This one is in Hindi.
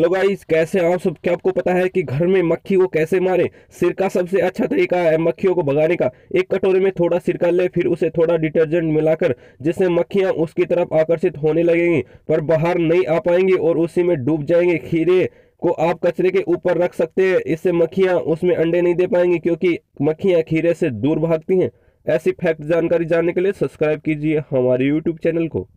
हेलो गाइस, कैसे आप सब? क्या आपको पता है कि घर में मक्खी को कैसे मारे? सिरका सबसे अच्छा तरीका है मक्खियों को भगाने का। एक कटोरे में थोड़ा सिरका ले, फिर उसे थोड़ा डिटर्जेंट मिलाकर, जिससे मक्खियाँ उसकी तरफ़ आकर्षित होने लगेंगी, पर बाहर नहीं आ पाएँगी और उसी में डूब जाएँगे। खीरे को आप कचरे के ऊपर रख सकते हैं, इससे मक्खियाँ उसमें अंडे नहीं दे पाएँगी, क्योंकि मक्खियाँ खीरे से दूर भागती हैं। ऐसी फैक्ट जानकारी जानने के लिए सब्सक्राइब कीजिए हमारे यूट्यूब चैनल को।